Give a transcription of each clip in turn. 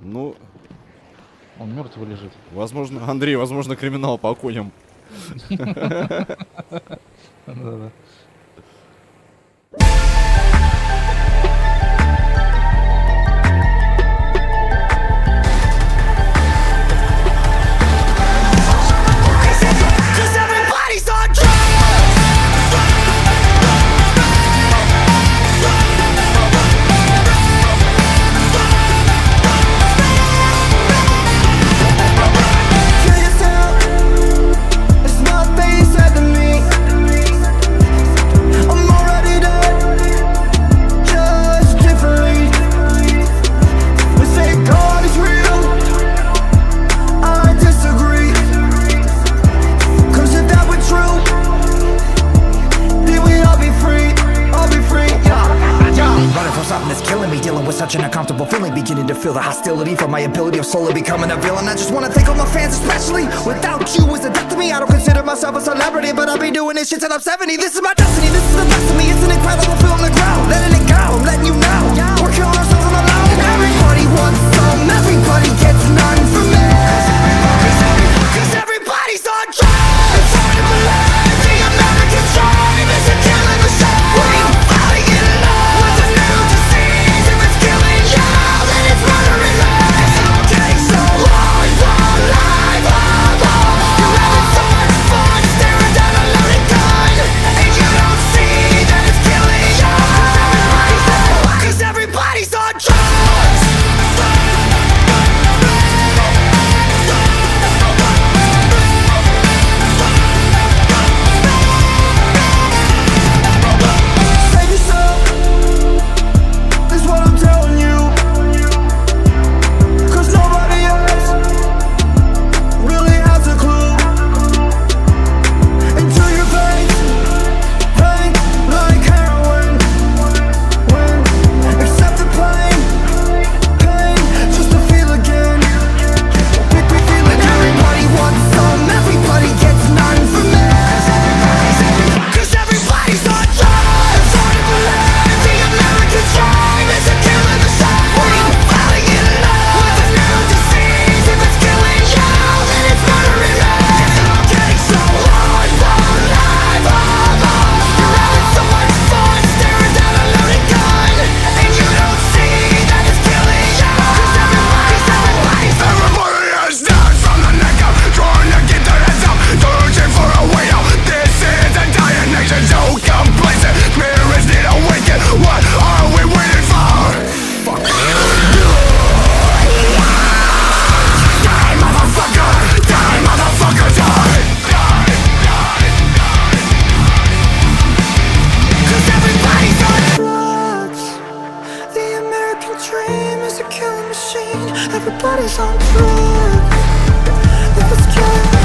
Ну... Он мертвый лежит. Возможно, Андрей, возможно, криминал по коням. such an uncomfortable feeling Beginning to feel the hostility from my ability of solo becoming a villain. I just wanna thank all my fans especially Without you. Is a death to me? I don't consider myself a celebrity But I'll be doing this shit since I'm 70 This is my destiny, this is the best of me. It's an incredible feeling the ground Letting it go, Everybody's on drugs. If it's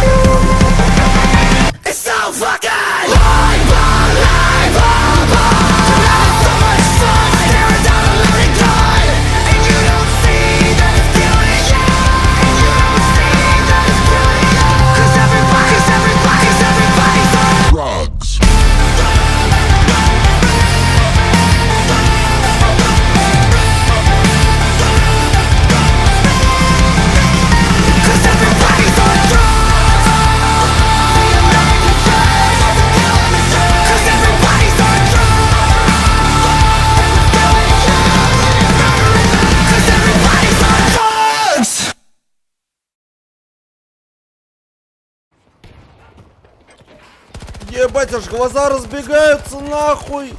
ебать, аж глаза разбегаются нахуй.